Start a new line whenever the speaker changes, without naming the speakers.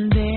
one day.